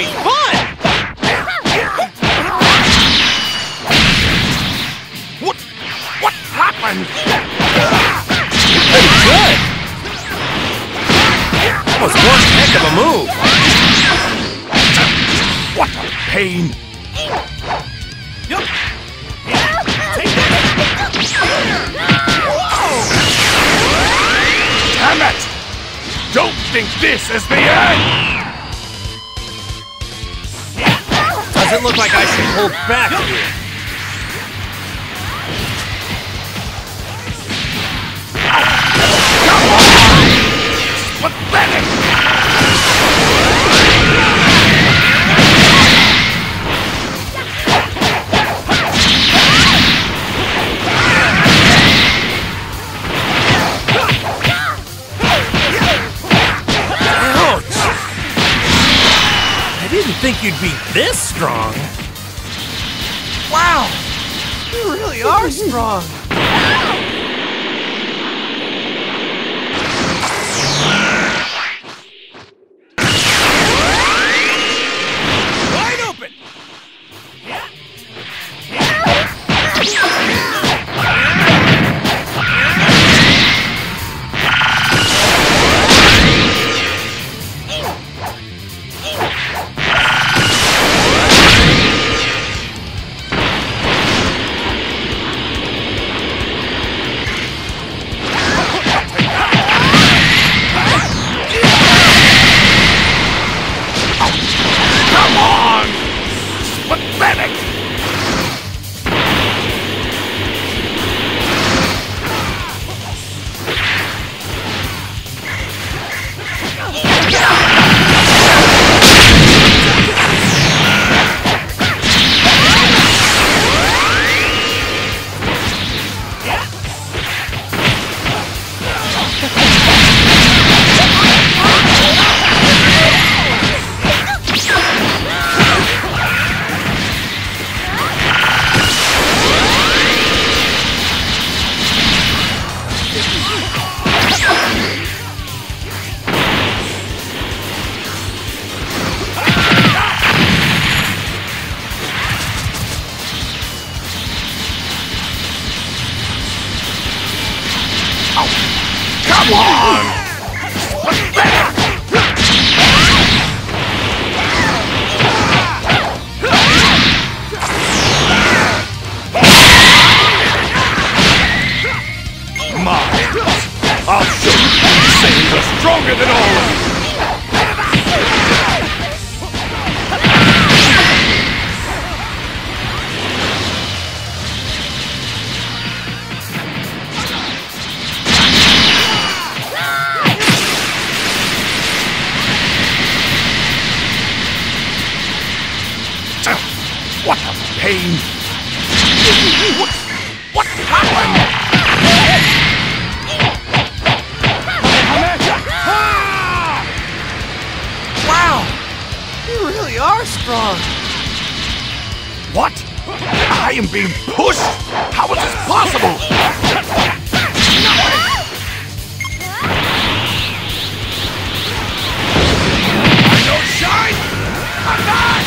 fun! What? What happened? Pretty good! That was one heck of a move! What a pain! Damn it! Don't think this is the end! Doesn't look like I should hold back here. Really strong. What? I am being pushed? How is this possible? I don't shine! I'm not!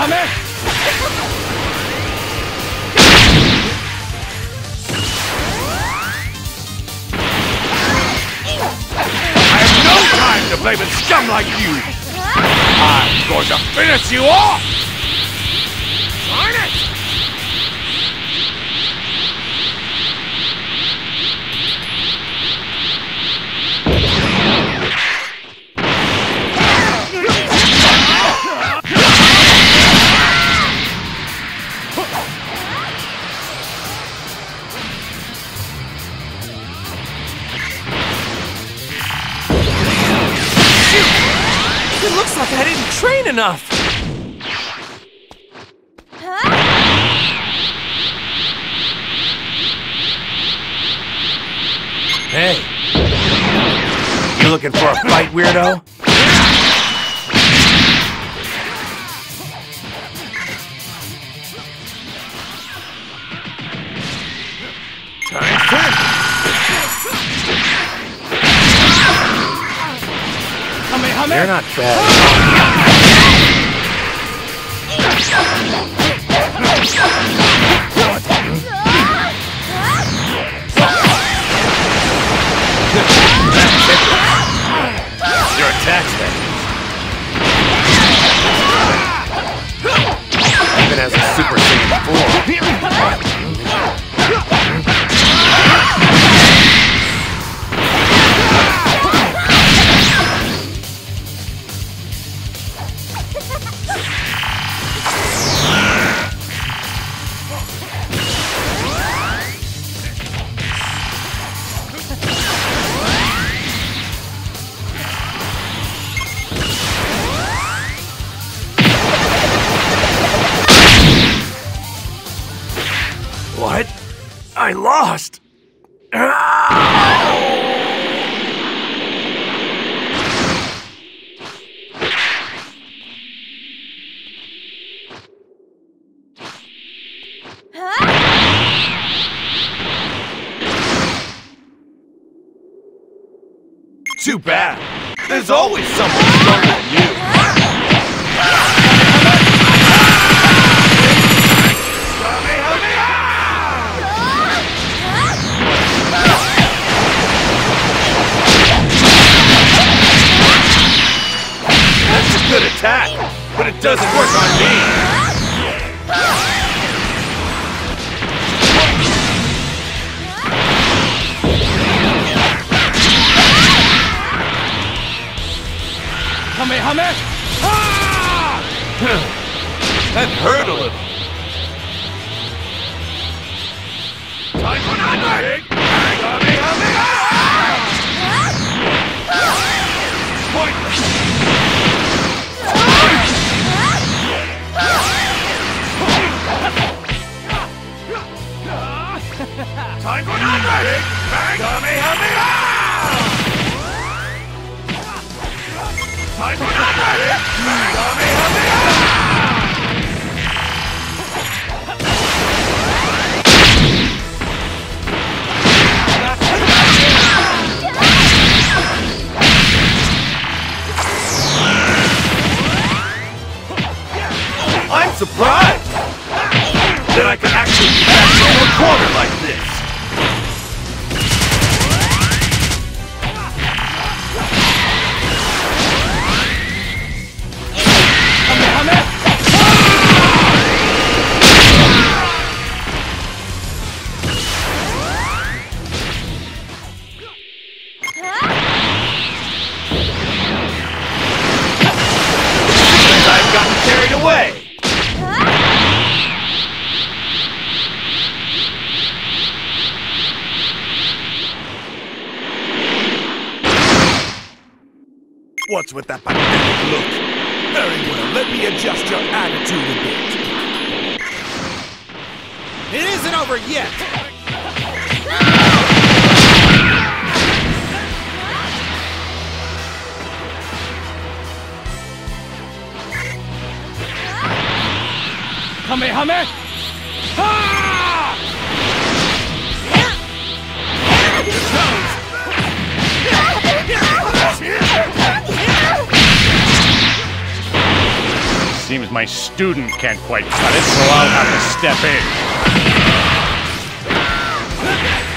I scum like you! I'm going to finish you off! Didn't train enough. Hey. You looking for a fight, weirdo? Time's turn. They're not bad. Too bad. There's always someone stronger than you. Doesn't work on me. Ah! That hurt a little. What's with that pathetic look? Very well, let me adjust your attitude a bit. It isn't over yet! Kamehame! Ha! Seems my student can't quite cut it, so I'll have to step in.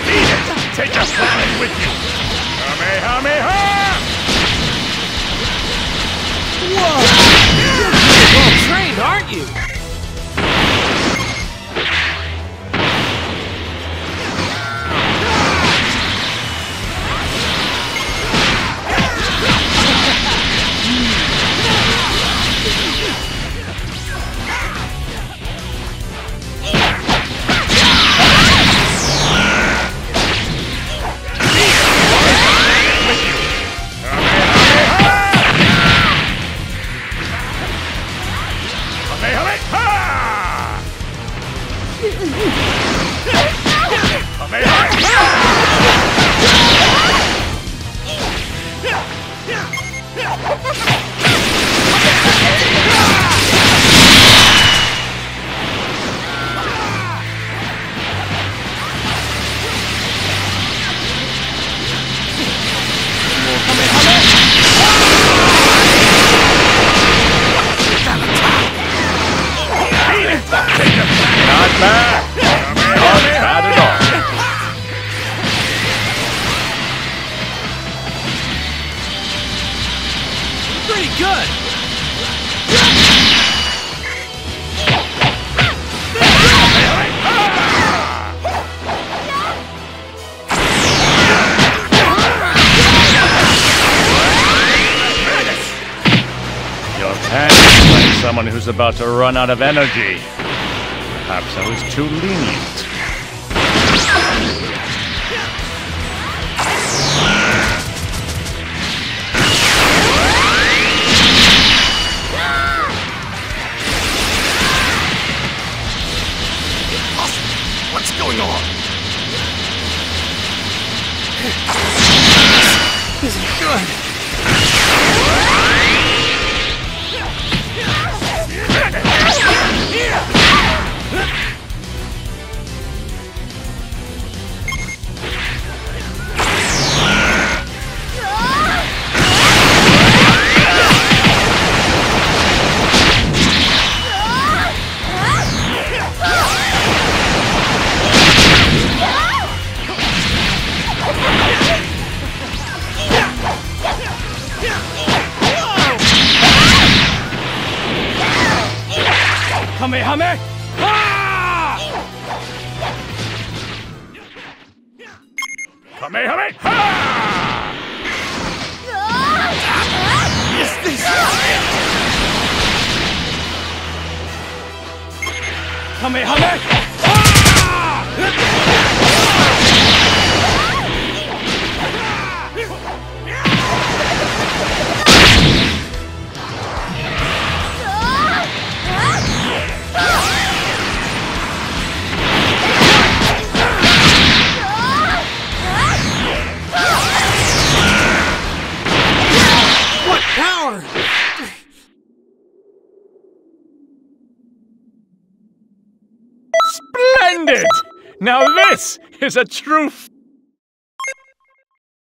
Beat it! Take your planet with you! Kamehameha! Well trained, aren't you? About to run out of energy. Perhaps I was too lenient. ハメハメ。ハハメハメ。ハハメハメ。ハ this is a true